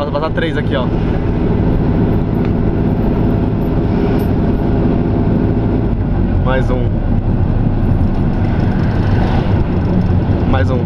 Vaza, vaza três aqui, ó. Mais um. Mais um.